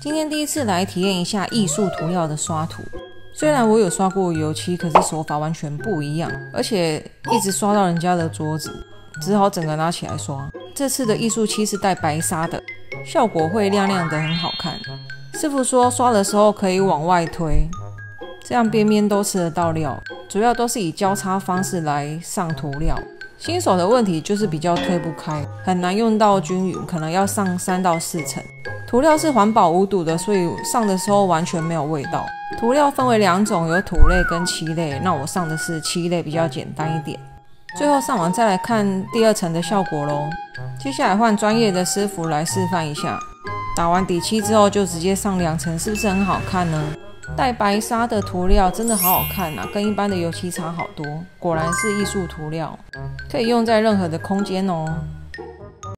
今天第一次来体验一下艺术涂料的刷涂。虽然我有刷过油漆，可是手法完全不一样，而且一直刷到人家的桌子，只好整个拿起来刷。这次的艺术漆是带白砂的，效果会亮亮的，很好看。师傅说刷的时候可以往外推，这样边边都吃得到料。主要都是以交叉方式来上涂料。新手的问题就是比较推不开，很难用到均匀，可能要上三到四层。涂料是环保无毒的，所以上的时候完全没有味道。涂料分为两种，有土类跟漆类。那我上的是漆类，比较简单一点。最后上完再来看第二层的效果喽。接下来换专业的师傅来示范一下。打完底漆之后就直接上两层，是不是很好看呢？带白沙的涂料真的好好看呐，跟一般的油漆差好多。果然是艺术涂料，可以用在任何的空间哦。